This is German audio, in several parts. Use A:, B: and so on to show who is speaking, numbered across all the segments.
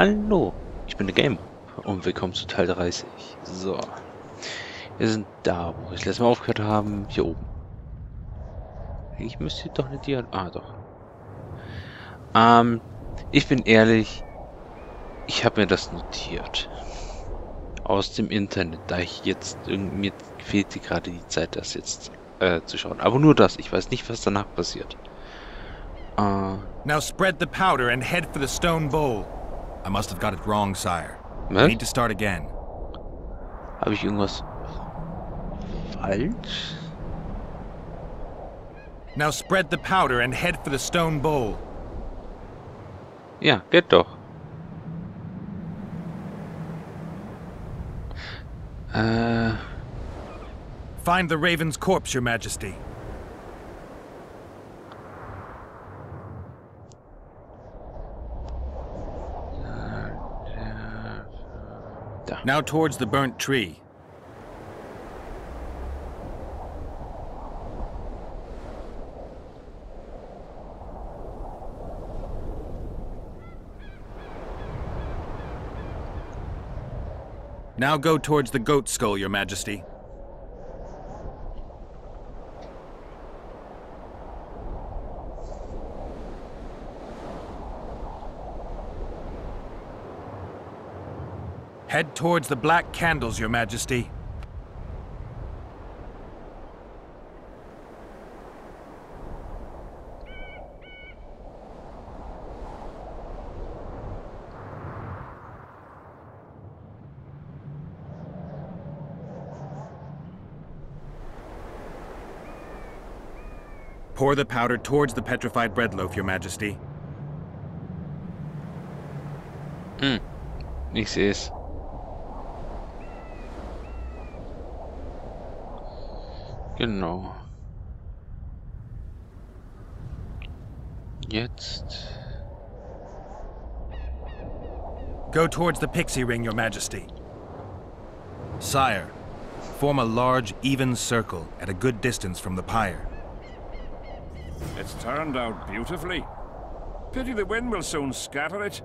A: Hallo, ich bin der Gamer und willkommen zu Teil 30. So, wir sind da, wo wir das letzte Mal aufgehört haben, hier oben. Ich müsste doch eine Dial... Ah, doch. Ähm, ich bin ehrlich, ich habe mir das notiert. Aus dem Internet, da ich jetzt mir fehlt gerade die Zeit, das jetzt äh, zu schauen. Aber nur das, ich weiß nicht, was danach passiert.
B: Uh, now spread the powder and head for the stone bowl. I must have got it wrong, sire.
A: Was?
B: Need to start again.
A: Habe ich irgendwas falsch?
B: Now spread the powder and head for the stone bowl.
A: Ja, geht doch. Äh.
B: Find the raven's corpse, your majesty. Now towards the burnt tree. Now go towards the goat skull, your majesty. Head towards the black candles, your majesty. Pour the powder towards the petrified bread loaf, your majesty.
A: Ich sehe es. Genau. Jetzt.
B: Go towards the pixie ring, your majesty. Sire, form a large, even circle at a good distance from the pyre.
C: It's turned out beautifully. Pity the wind will soon scatter it.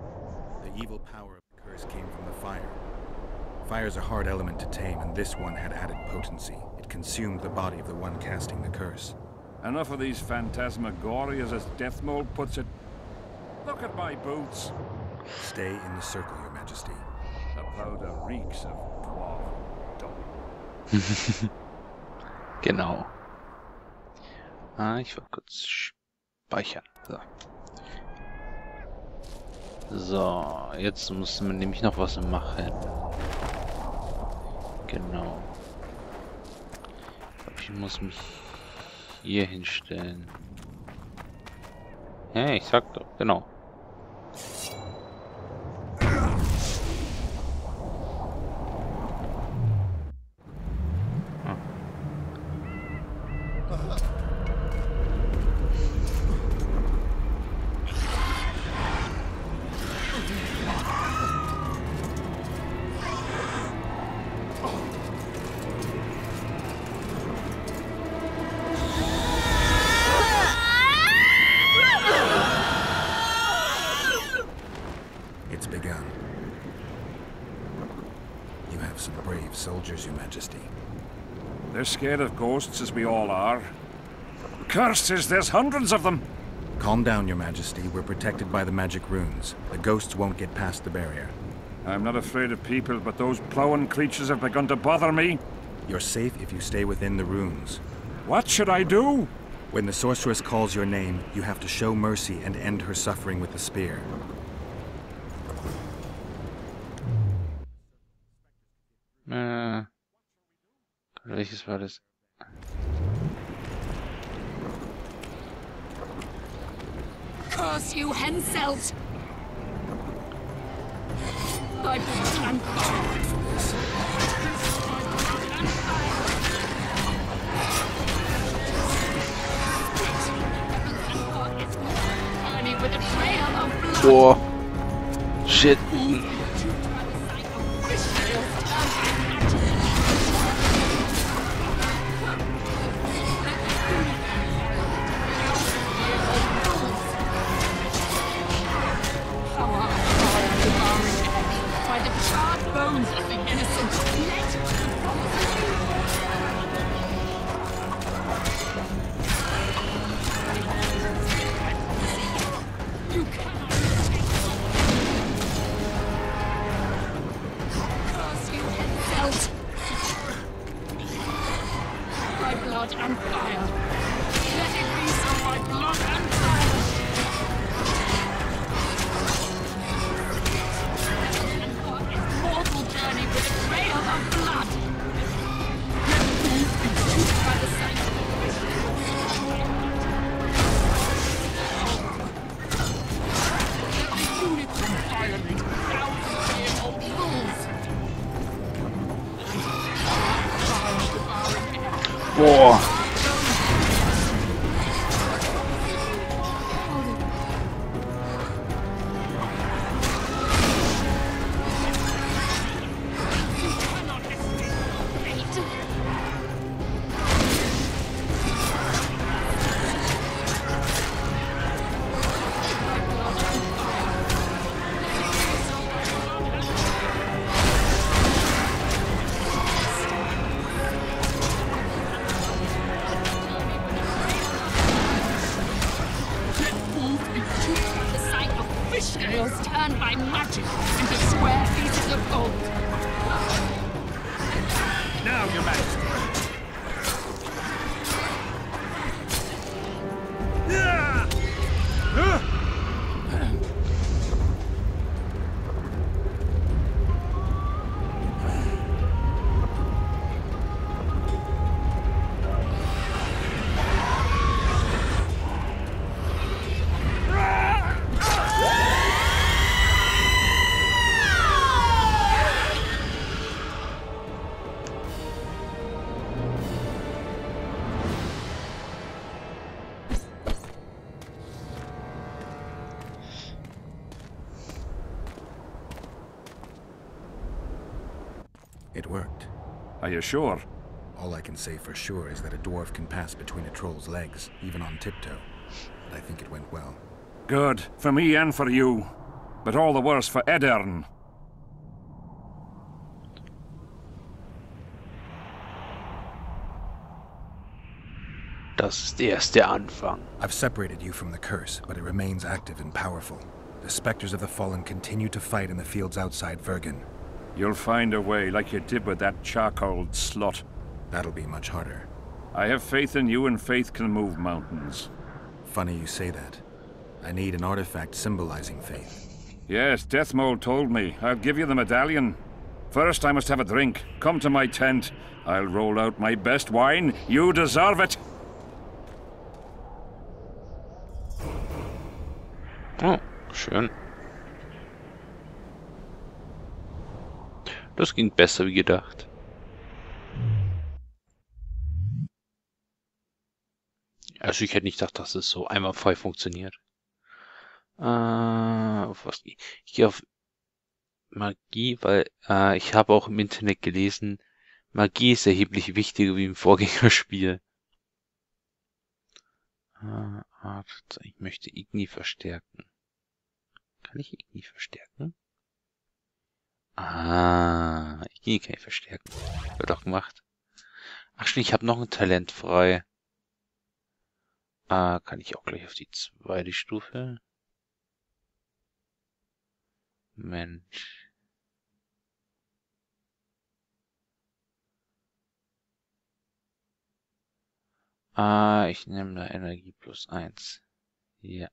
B: The evil power of the curse came from the fire. Fire's a hard element to tame, and this one had added potency. It consumed the body of the one casting the curse.
C: Enough of these phantasmagorias, as Deathmold puts it. Look at my boots.
B: Stay in the circle, your majesty.
C: The powder reeks of dwarf dung.
A: Genau. Ah, ich will kurz speichern. So. So, jetzt müssen wir nämlich noch was machen. Genau. Ich muss mich hier hinstellen. Hey, ich sag doch, genau.
B: Have some brave soldiers, your majesty.
C: They're scared of ghosts, as we all are. Cursed is there's hundreds of them.
B: Calm down, your majesty. We're protected by the magic runes. The ghosts won't get past the barrier.
C: I'm not afraid of people, but those plowing creatures have begun to bother me.
B: You're safe if you stay within the runes.
C: What should I do?
B: When the sorceress calls your name, you have to show mercy and end her suffering with the spear.
A: Welches war das?
D: Curse you, Henselt! By. Shit. You
C: sure?
B: All I can say for sure is that a dwarf can pass between a troll's legs, even on tiptoe. But I think it went well.
C: Good. For me and for you. But all the worse for Edern.
A: Das ist erst der Anfang.
B: I've separated you from the curse, but it remains active and powerful. The specters of the fallen continue to fight in the fields outside Vergen.
C: You'll find a way, like you did with that charcoal slut.
B: That'll be much harder.
C: I have faith in you, and faith can move mountains.
B: Funny you say that. I need an artifact symbolizing faith.
C: Yes, Deathmold told me. I'll give you the medallion. First, I must have a drink. Come to my tent. I'll roll out my best wine. You deserve it.
A: Oh, schön. Das ging besser wie gedacht. Also ich hätte nicht gedacht, dass es so einwandfrei funktioniert. Äh, auf was gehe ich? Gehe auf Magie, weil äh, ich habe auch im Internet gelesen, Magie ist erheblich wichtiger wie im Vorgängerspiel. Äh, ich möchte Igni verstärken. Kann ich Igni verstärken? Ah, Igni kann ich verstärken. Wird auch gemacht. Ach stimmt, ich habe noch ein Talent frei. Ah, kann ich auch gleich auf die zweite Stufe? Mensch. Ah, ich nehme da Energie plus eins. Ja.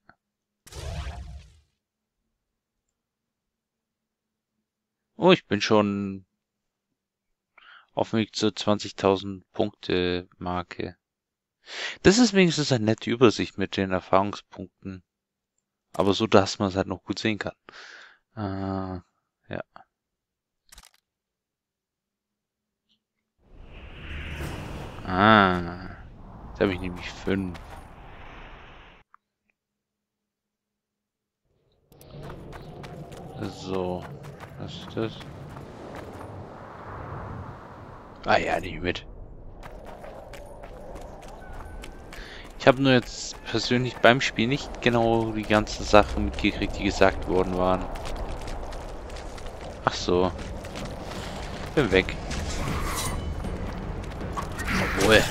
A: Oh, ich bin schon auf dem Weg zur 20.000 Punkte Marke. Das ist wenigstens eine nette Übersicht mit den Erfahrungspunkten. Aber so, dass man es halt noch gut sehen kann. Äh, ja. Ah. Jetzt habe ich nämlich fünf. So. Was ist das? Ah ja, nicht mit. Ich habe nur jetzt persönlich beim Spiel nicht genau die ganzen Sachen mitgekriegt, die gesagt worden waren. Ach so. Bin weg. Obwohl.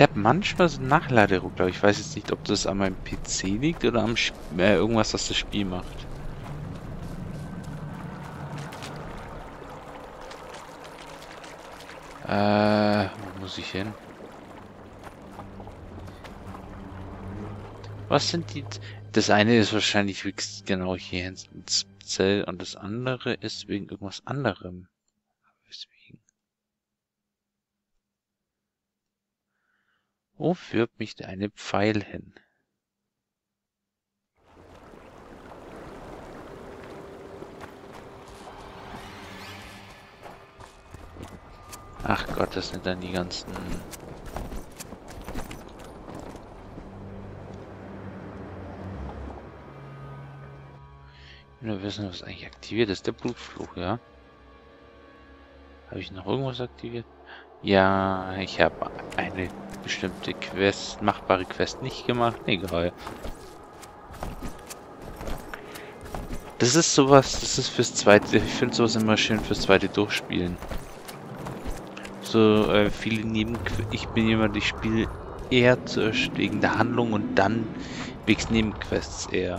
A: Der hat manchmal so Nachladeruck, glaube ich. Weiß jetzt nicht, ob das an meinem PC liegt oder am Sp äh, irgendwas, was das Spiel macht. Äh, wo muss ich hin? Was sind die... Das eine ist wahrscheinlich genau hier ins Zell und das andere ist wegen irgendwas anderem. Wo führt mich der eine Pfeil hin? Ach Gott, das sind dann die ganzen... Ich will nur wissen, was eigentlich aktiviert ist. Der Blutfluch, ja? Habe ich noch irgendwas aktiviert? Ja, ich habe eine bestimmte Quest, machbare Quest nicht gemacht. Egal. Das ist sowas, das ist fürs zweite, ich finde sowas immer schön fürs zweite Durchspielen. So äh, viele Neben... Ich bin jemand, ich spiele eher zuerst wegen der Handlung und dann wegen Nebenquests eher.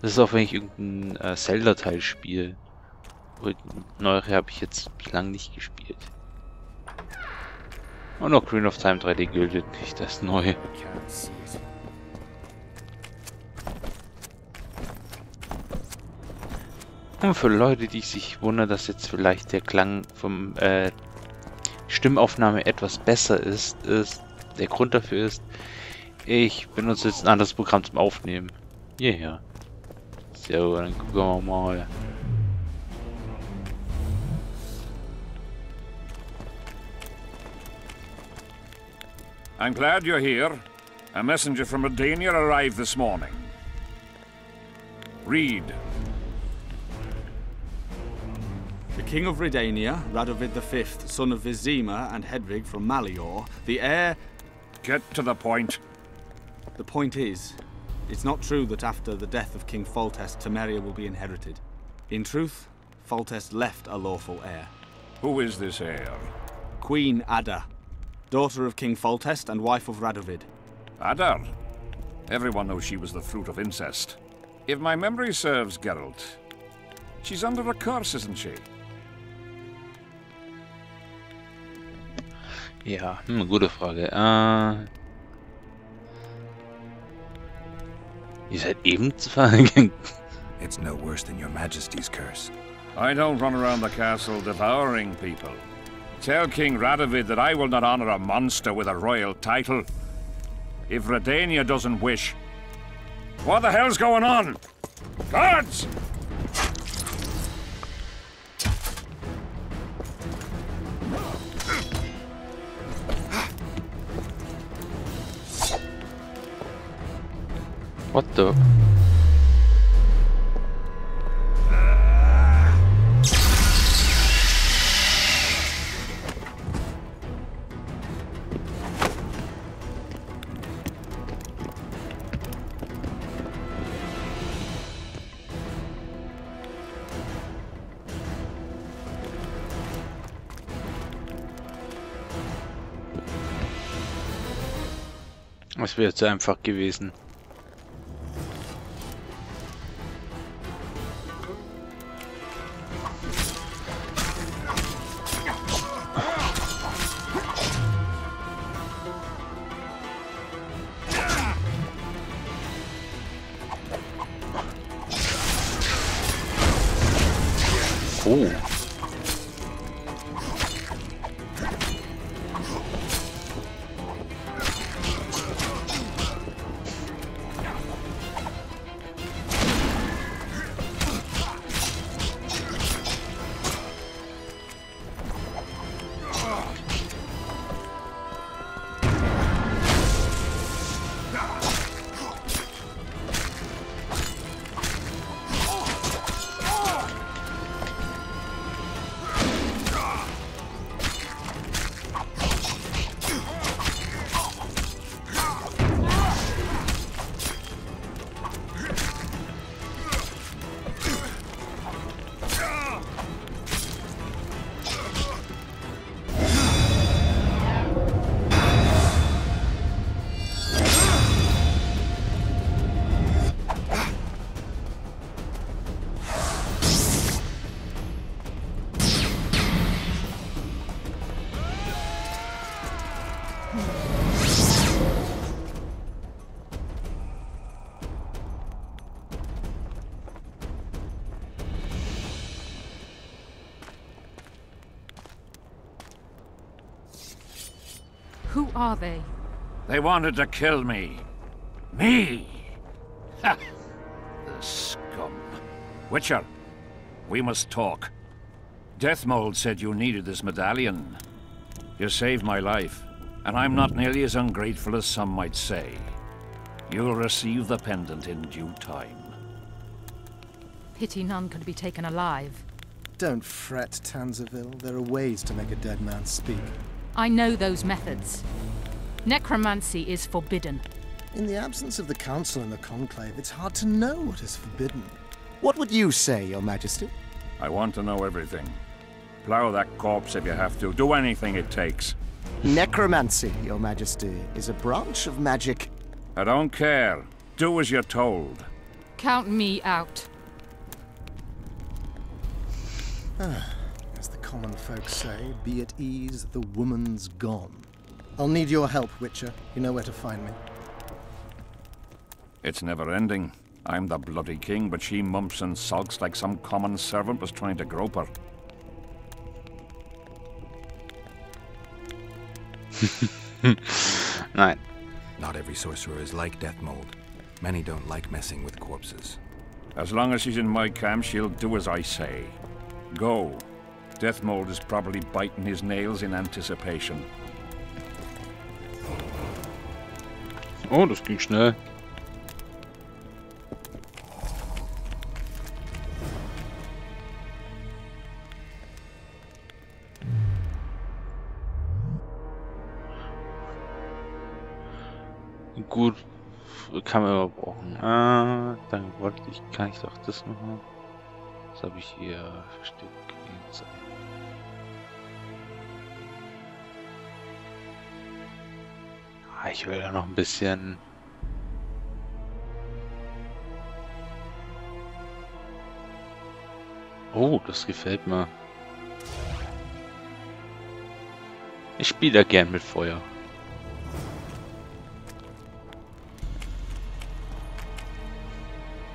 A: Das ist auch, wenn ich irgendein äh, Zelda-Teil spiele. Neuere habe ich jetzt lang nicht gespielt. Und auch Green of Time 3D gültet nicht, das ist neu.
B: I can't see it.
A: Und für Leute, die sich wundern, dass jetzt vielleicht der Klang vom äh, Stimmaufnahme etwas besser ist, ist, der Grund dafür ist, ich benutze jetzt ein anderes Programm zum Aufnehmen. Hierher. So, dann gucken wir mal.
C: I'm glad you're here. A messenger from Redania arrived this morning. Read.
E: The King of Redania, Radovid V, son of Vizima and Hedvig from Malior, the heir.
C: Get to the point.
E: The point is, it's not true that after the death of King Foltest, Temeria will be inherited. In truth, Foltest left a lawful heir.
C: Who is this heir?
E: Queen Ada, daughter of King Foltest and wife of Radovid.
C: Adar. Everyone knows she was the fruit of incest. If my memory serves, Geralt, she's under a curse, isn't she?
A: Ja, hm, gute Frage. Äh, ihr seid eben.
B: It's no worse than your majesty's curse.
C: I don't run around the castle devouring people. Tell King Radovid that I will not honor a monster with a royal title. If Redania doesn't wish. What the hell's going on? Guards!
A: What the... Wäre zu einfach gewesen.
D: Are they?
C: They wanted to kill me. Me! Ha! The scum. Witcher, we must talk. Deathmold said you needed this medallion. You saved my life, and I'm not nearly as ungrateful as some might say. You'll receive the pendant in due time.
D: Pity none could be taken alive.
F: Don't fret, Tanzaville. There are ways to make a dead man speak.
D: I know those methods. Necromancy is forbidden.
F: In the absence of the Council and the Conclave, it's hard to know what is forbidden. What would you say, Your Majesty?
C: I want to know everything. Plow that corpse if you have to. Do anything it takes.
F: Necromancy, Your Majesty, is a branch of magic.
C: I don't care. Do as you're told.
D: Count me out.
F: Ah, as the common folk say, be at ease, the woman's gone. I'll need your help, Witcher. You know where to find me.
C: It's never ending. I'm the bloody king, but she mumps and sulks like some common servant was trying to grope her.
A: Nein.
B: Not every sorcerer is like Deathmold. Many don't like messing with corpses.
C: As long as she's in my camp, she'll do as I say. Go. Deathmold is probably biting his nails in anticipation.
A: Oh, das ging schnell. Gut, kann man aber brauchen. Ah, dann wollte ich, kann ich doch das machen. Das habe ich hier versteckt. Ich will da noch ein bisschen. Oh, das gefällt mir. Ich spiele da gern mit Feuer.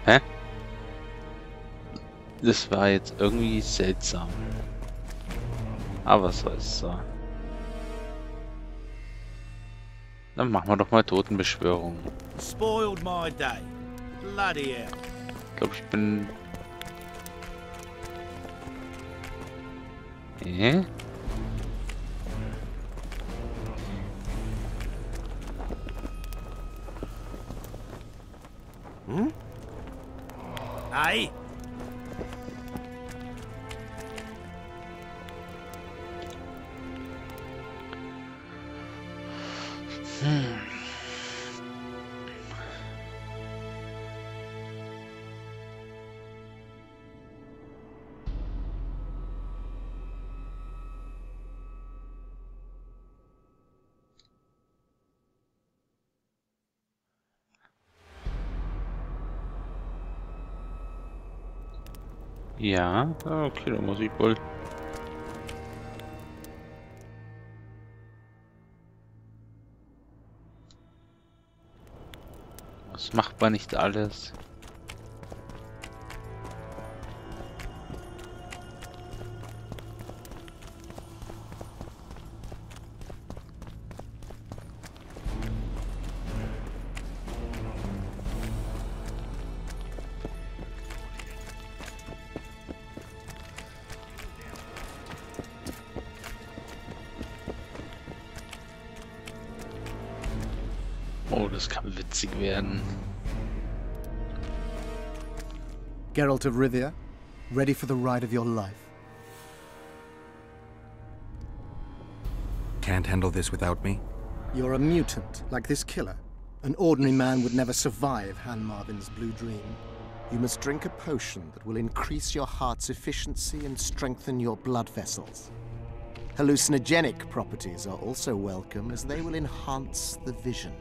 A: Hä? Das war jetzt irgendwie seltsam. Aber was soll's so. Dann machen wir doch mal Totenbeschwörung.
G: Spoiled my day. Bloody hell.
A: Ich glaube, ich bin... Hä?
G: Hey?
A: Ja, okay, dann muss ich wohl... Was macht man nicht alles?
F: Of Rivia, ready for the ride of your life.
B: Can't handle this without me?
F: You're a mutant, like this killer. An ordinary man would never survive Han Marvin's blue dream. You must drink a potion that will increase your heart's efficiency and strengthen your blood vessels. Hallucinogenic properties are also welcome as they will enhance the vision.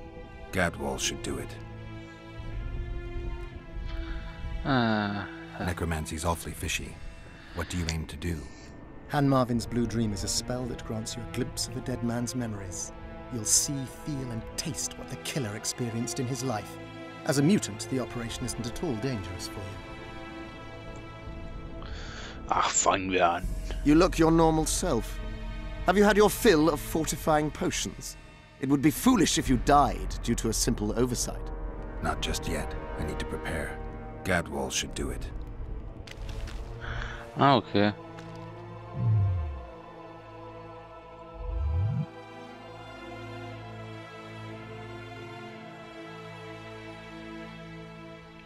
B: Gadwall should do it.
A: Ah,
B: Necromancy's awfully fishy. What do you aim to do?
F: Han Marvin's blue dream is a spell that grants you a glimpse of a dead man's memories. You'll see, feel, and taste what the killer experienced in his life. As a mutant, the operation isn't at all dangerous for you.
A: Ah, fangen wir an.
F: You look your normal self. Have you had your fill of fortifying potions? It would be foolish if you died due to a simple oversight.
B: Not just yet. I need to prepare. Gadwall should do it.
A: Ah, okay.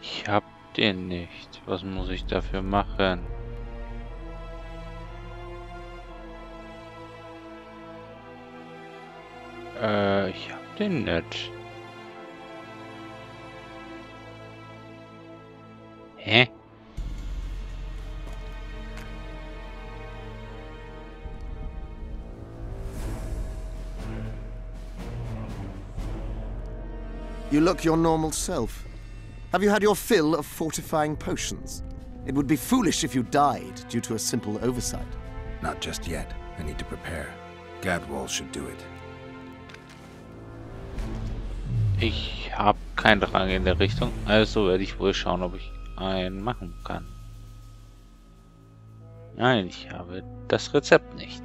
A: Ich hab den nicht. Was muss ich dafür machen? Äh, ich hab den nicht. Hä?
F: You look your normal self. Have you had your fill of fortifying potions? It would be foolish if you died due to a simple oversight.
B: Not just yet. I need to prepare. Gadwall should do it.
A: Ich habe keinen Drang in der Richtung, also werde ich wohl schauen, ob ich einen machen kann. Nein, ich habe das Rezept nicht.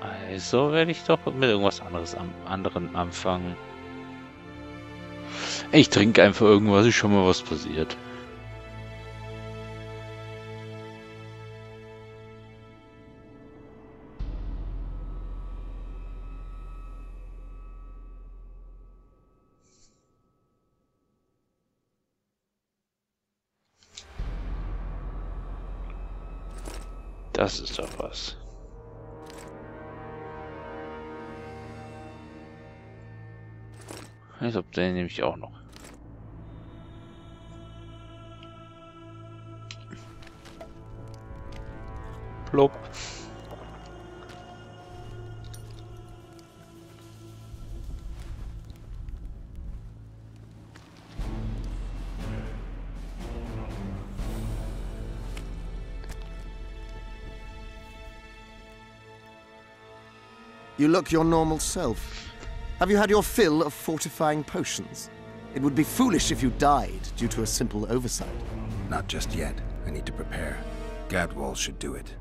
A: Also werde ich doch mit irgendwas anderes am anderen anfangen. Ich trinke einfach irgendwas, ich schau mal, was passiert. Das ist doch was. Ich glaube, den nehme ich auch noch. Plop.
F: You look your normal self. Have you had your fill of fortifying potions? It would be foolish if you died due to a simple oversight.
B: Not just yet. I need to prepare. Gadwall should do it.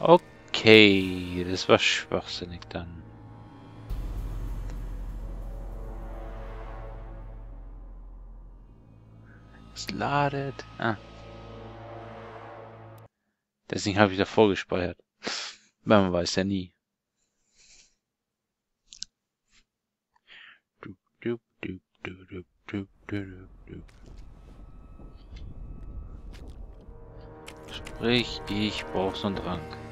A: Okay, das war schwachsinnig dann. Es ladet. Ah. Deswegen habe ich da vorgespeichert. Man weiß ja nie. Sprich, ich brauche so einen Trank.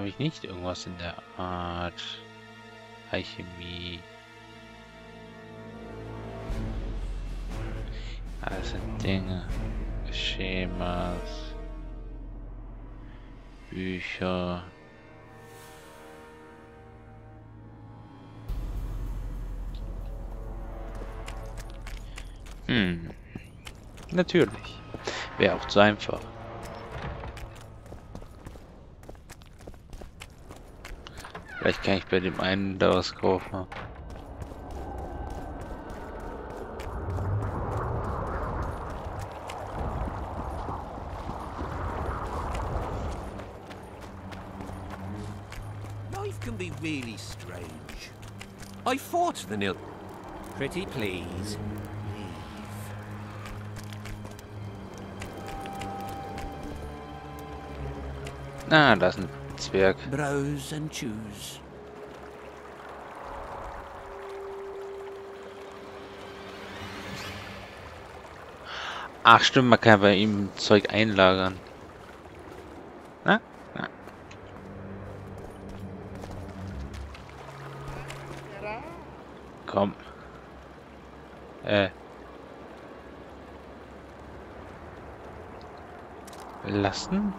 A: Habe ich nicht irgendwas in der Art Alchemie? Das sind Dinge, Schemas, Bücher. Hm, natürlich. Wäre auch zu einfach. Vielleicht kann ich bei dem einen da was kaufen.
H: Life can be really strange. I fought the nil. Pretty please. Leave.
A: Ah, da ist ein Zwerg.
H: Browse and choose.
A: Ach stimmt, man kann bei ihm Zeug einlagern. Na? Na. Komm. Äh. Lassen?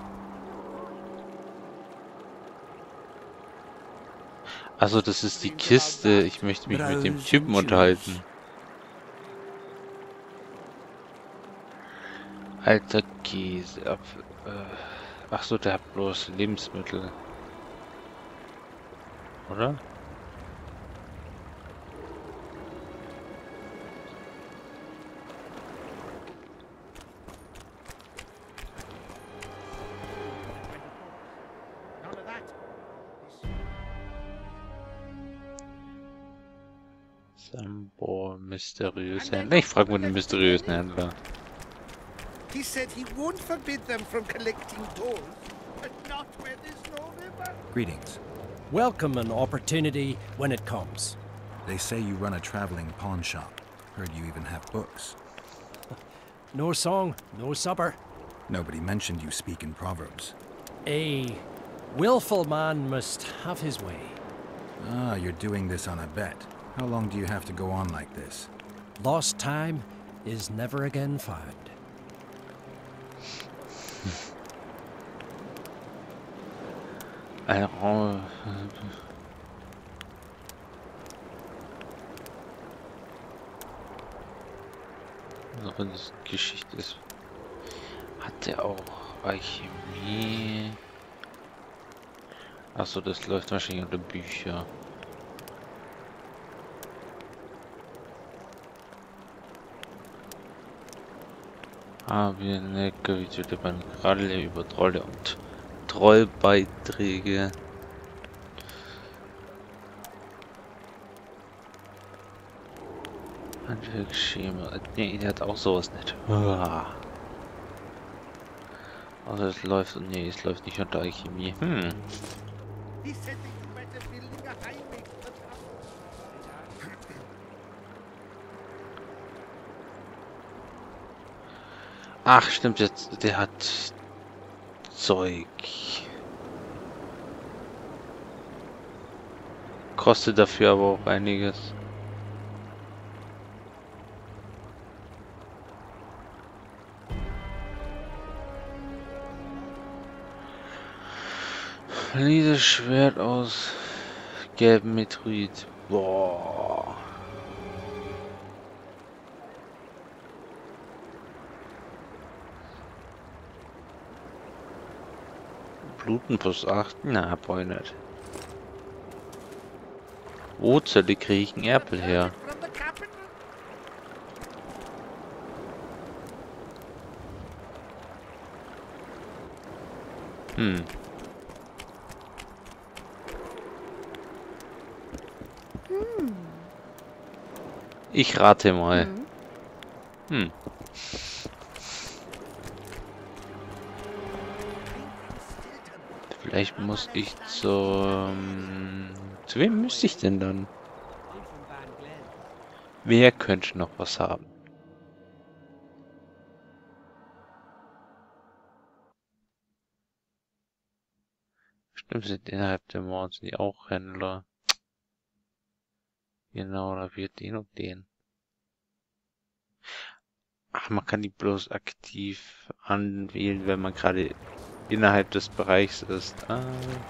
A: Also das ist die Kiste. Ich möchte mich mit dem Typen unterhalten. Alter Käse. Ab, äh, ach so, der hat bloß Lebensmittel. Oder? Mysteriös Händler. Ich frage mal den mysteriösen Händler.
I: He said he won't forbid them from collecting tolls, but not where there's no river.
B: Greetings.
J: Welcome an opportunity when it comes.
B: They say you run a traveling pawn shop. Heard you even have books.
J: No song, no supper.
B: Nobody mentioned you speak in proverbs.
J: A willful man must have his way.
B: Ah, you're doing this on a bet. How long do you have to go on like this?
J: Lost time is never again found.
A: Alors, unsere Geschichte ist. Hat der auch Alchemie? Achso, das läuft wahrscheinlich unter Bücher. Habe Gewichtete beim Kralle über Trolle und Trollbeiträge. Handwerksschema. Nee, der hat auch sowas nicht. Also es läuft. Nee, es läuft nicht unter Alchemie. Hm. Ach, stimmt jetzt. Der hat Zeug. Kostet dafür aber auch einiges. Dieses Schwert aus gelbem Metroid. Boah. Bluten plus 8? Na, boy nicht. Wo Zölle kriege ich einen Erpel her? Hm. Ich rate mal. Hm. Vielleicht muss ich zum... Zu wem müsste ich denn dann? Wer könnte noch was haben? Stimmt, sind innerhalb der sind die auch Händler. Genau, da wird den und den. Ach, man kann die bloß aktiv anwählen, wenn man gerade innerhalb des Bereichs ist. Ah.